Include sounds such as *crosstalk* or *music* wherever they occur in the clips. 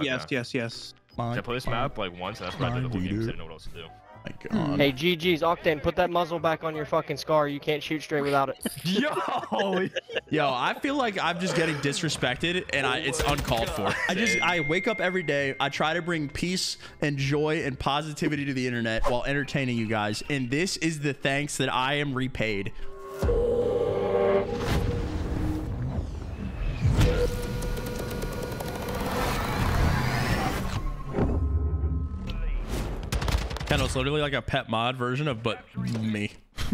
Yes, Okay. yes, yes. I play this map like once, and that's what I did the whole game 'cause I didn't know what else to do. My God. Hey, GG's, Octane, put that muzzle back on your fucking scar. You can't shoot straight without it. *laughs* Yo, yo, I feel like I'm just getting disrespected, and I, it's uncalled for. I just, I wake up every day. I try to bring peace and joy and positivity to the internet while entertaining you guys, and this is the thanks that I am repaid. It's literally like a pet mod version of but me. *laughs*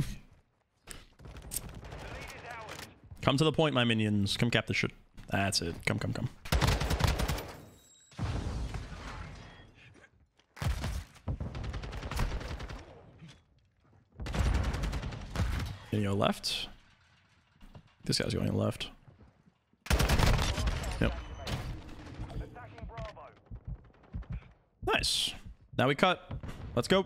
Come to the point, my minions. Come cap the shit. That's it. Come, come, come. Go left? This guy's going left. Yep. Nice. Now we cut. Let's go.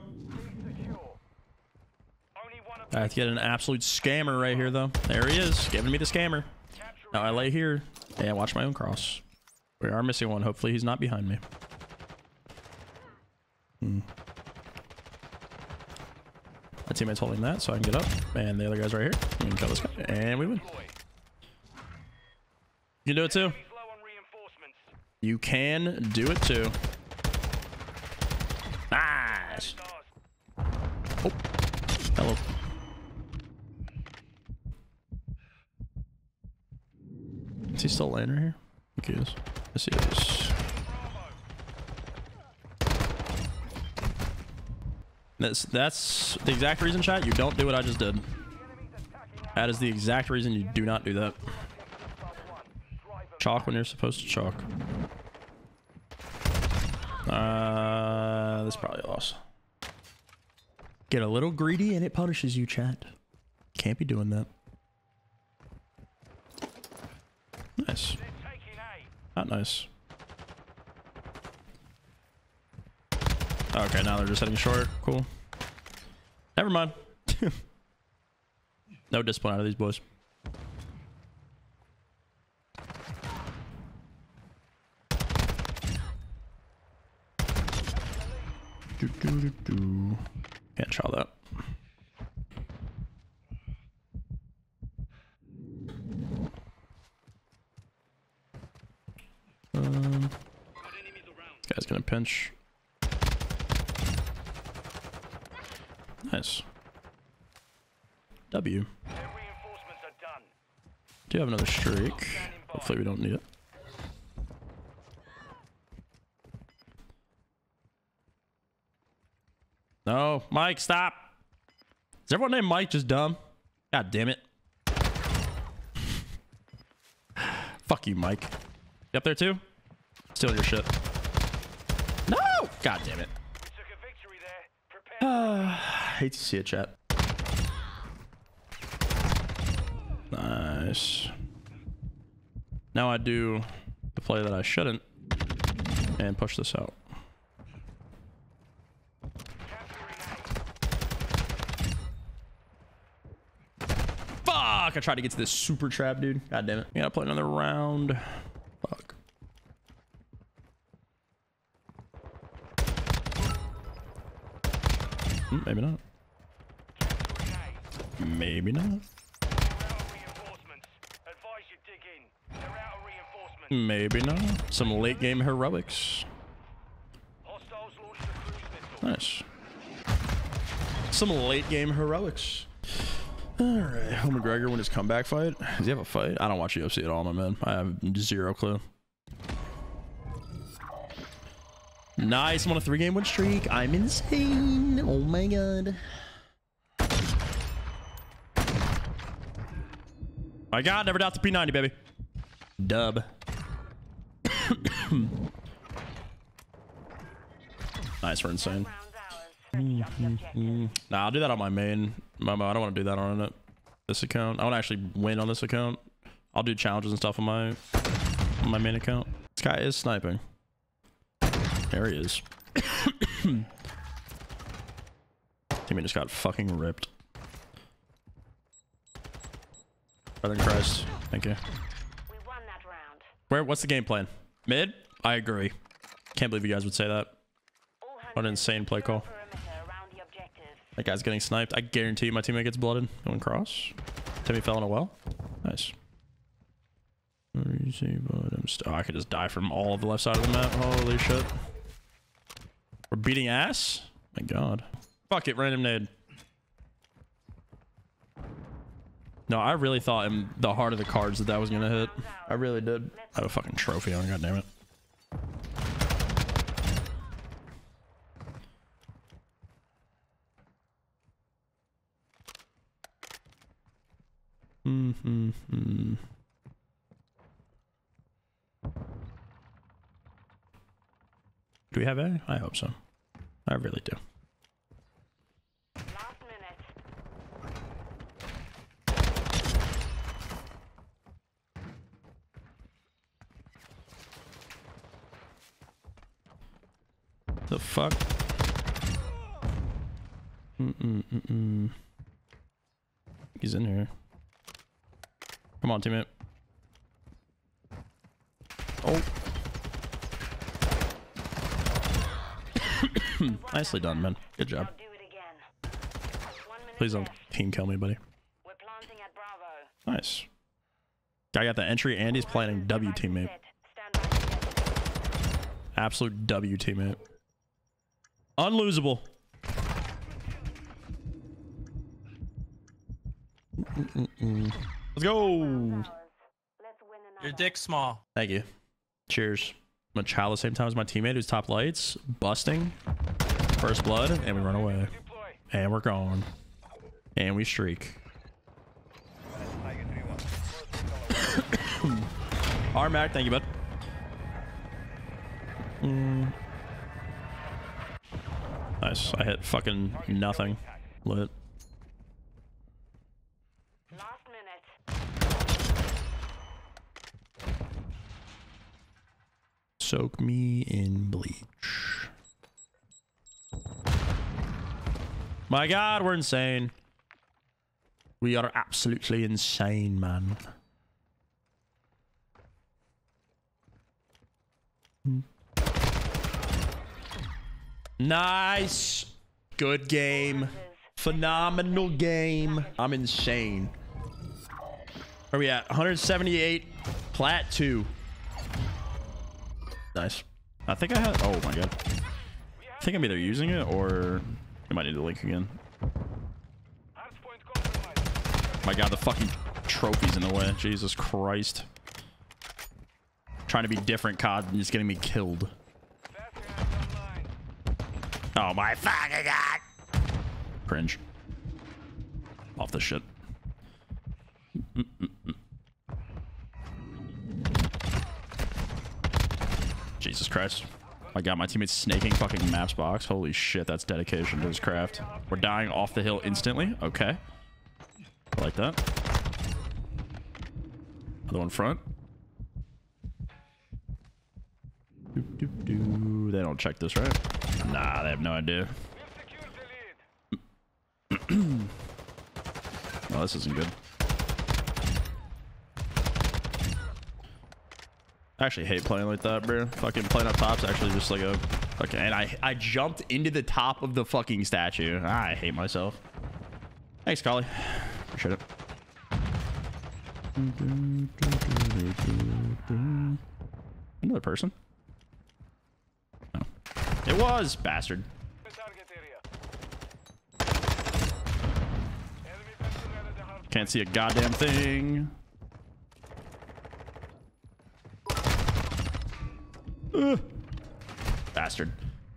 I have to get an absolute scammer right here, though. There he is, giving me the scammer. Now I lay here and watch my own cross. We are missing one. Hopefully he's not behind me. Hmm. My teammate's holding that, so I can get up. And the other guy's right here. We can kill this guy, and we win. You can do it too. You can do it too. Nice. Oh. Hello. Is he still landing here? I think he is. Yes, he is. That's, that's the exact reason, chat. You don't do what I just did. That is the exact reason you do not do that. Chalk when you're supposed to chalk. Uh, this probably a loss. Get a little greedy and it punishes you, chat. Can't be doing that. Nice. Not nice. Okay, now they're just heading short. Cool. Never mind. *laughs* no discipline out of these boys. Do, do, do, do. Can't try that. Um, guy's gonna pinch. Nice. W. Do you have another streak. Hopefully we don't need it. No, Mike, stop. Is everyone named Mike just dumb? God damn it. *sighs* Fuck you, Mike. You up there too? Steal your shit. God damn it. *sighs* hate to see it, chat. Nice. Now I do the play that I shouldn't and push this out. Fuck! I tried to get to this super trap, dude. God damn it. We gotta play another round. Fuck. Hmm, Mm, maybe not. Maybe not. Maybe not. Some late game heroics. Nice. Some late game heroics. Alright, Hell McGregor win his comeback fight. Does he have a fight? I don't watch UFC at all, my man. I have zero clue. Nice, I'm on a three game win streak. I'm insane. Oh my god. My god, never doubt the P90, baby. Dub. *coughs* nice, we're insane. Mm-hmm. Nah, I'll do that on my main. Momo, I don't want to do that on. This account. I want to actually win on this account. I'll do challenges and stuff on my on my main account. This guy is sniping. There he is. *coughs* Teammate just got fucking ripped. Brother in Christ. Thank you. Where? What's the game plan? Mid? I agree. Can't believe you guys would say that. What an insane play call. That guy's getting sniped. I guarantee you my teammate gets blooded. Going cross. Timmy fell in a well. Nice. Easy, but I'm st- oh, I could just die from all of the left side of the map. Holy shit. We're beating ass? My god. Fuck it, random nade. No, I really thought in the heart of the cards that that was gonna hit. I really did. I have a fucking trophy on, god damn it. Mm-hmm. Do we have A? I hope so. Really do. The fuck? Mm-mm-mm-mm. He's in here. Come on, teammate. Oh. Hmm, nicely done, man. Good job. Do it again. Please don't team kill me, buddy. We're planting at Bravo. Nice. Guy got the entry and he's planning W teammate. Set. Stand by to set. Absolute W teammate. Unlosable. Let's go. Let's Your another. dick's small. Thank you. Cheers. I'm the same time as my teammate who's top lights, busting, first blood, and we run away. And we're gone. And we streak. *coughs* Armac, thank you, bud. Mm. Nice. I hit fucking nothing. Lit. Soak me in bleach. My god, we're insane. We are absolutely insane, man. Nice. Good game. Phenomenal game. I'm insane. Where are we at? 178. Plat 2. Nice. I think I had. Oh my god. I think I'm either using it or I might need the link again. My god, the fucking trophy's in the way. Jesus Christ. Trying to be different, COD, and just getting me killed. Oh my fucking god. Cringe. Off the shit. Jesus Christ. I got my teammates snaking fucking maps box. Holy shit, that's dedication to his craft. We're dying off the hill instantly. Okay. I like that. Other one front. Doop, doop, doo. They don't check this, right? Nah, they have no idea. *clears throat* oh, this isn't good. I actually hate playing like that, bro. Fucking playing up top's actually just like a fucking. And I I jumped into the top of the fucking statue. I hate myself. Thanks, Collie. Appreciate it. Another person? No. It was, bastard. Can't see a goddamn thing. Bastard.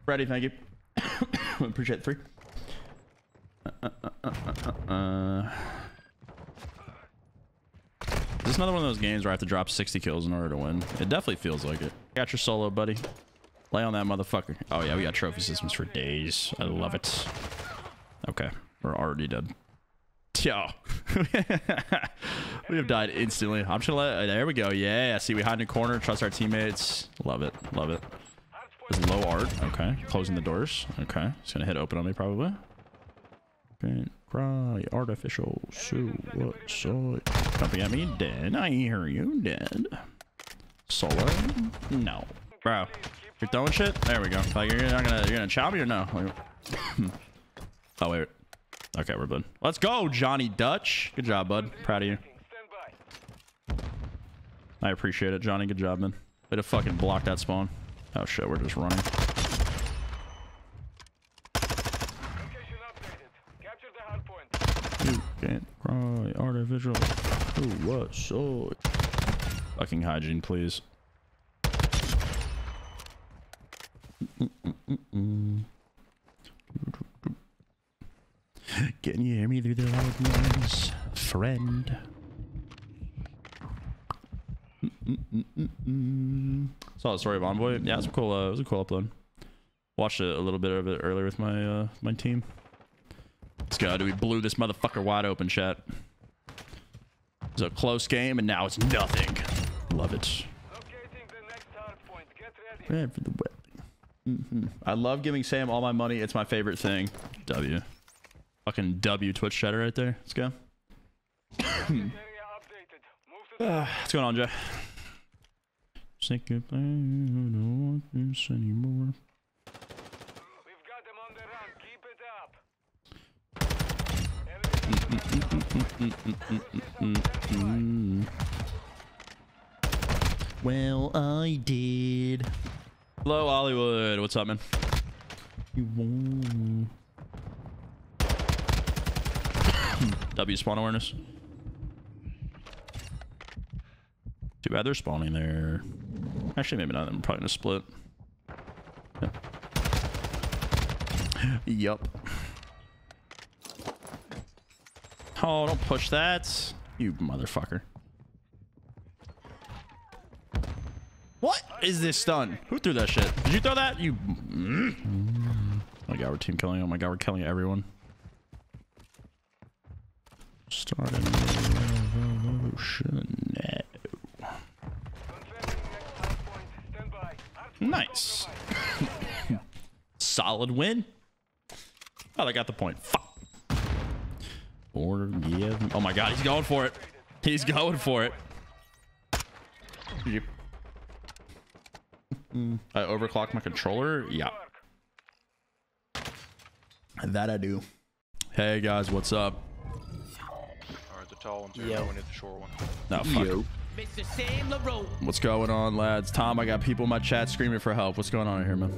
Ready, thank you. *coughs* Appreciate three. Uh. Is this another one of those games where I have to drop 60 kills in order to win? It definitely feels like it. Got your solo, buddy. Lay on that motherfucker. Oh yeah, we got trophy systems for days. I love it. Okay, we're already dead. Yo. *laughs* we have died instantly. I'm just gonna let there we go. Yeah, see we hide in a corner, trust our teammates. Love it. Love it. There's low art. Okay. Closing the doors. Okay. It's gonna hit open on me probably. Okay. Cry artificial. So what side? Jumping at me, dead. I hear you, dead. Solo? No. Bro. You're throwing shit? There we go. Like you're not gonna you're gonna chow me or no? *coughs* Oh wait. Okay, we're good. Let's go, Johnny Dutch. Good job, bud. Proud of you. I appreciate it, Johnny. Good job, man. Way to fucking block that spawn. Oh shit, we're just running. Location updated. Capture the hard point. You can't cry, artificial. Who what so? Fucking hygiene, please. Can you hear me through the loud noise, friend? Story of Envoy. Yeah, it's a cool. Uh, it was a cool upload. Watched it a little bit of it earlier with my uh, my team. Let's go. We blew this motherfucker wide open, chat. It was a close game, and now it's nothing. Love it. Ready. For the wet. hmm I love giving Sam all my money. It's my favorite thing. W. Fucking W Twitch chatter right there. Let's go. *coughs* What's going on, Jay? Say goodbye. I don't want this anymore. We've got them on the run. Keep it up. *laughs* Well, I did. Hello, Hollywood. What's up, man? You won. W spawn awareness. Too bad they're spawning there. Actually, maybe not. I'm probably gonna split. Yep. yup. Oh, don't push that. You motherfucker. What is this stun? Who threw that shit? Did you throw that? You. Oh my god, we're team killing. Oh my god, we're killing everyone. Starting oh, revolution Solid win. Oh, they got the point. Fuck. Or yeah. Oh my god, he's going for it. He's going for it. Yep. I overclocked my controller. Yeah. That I do. Hey guys, what's up? Alright, the tall one's here. Yo. We need the short one. No, fuck. Mr. Sam Larew. What's going on, lads? Tom, I got people in my chat screaming for help. What's going on here, man?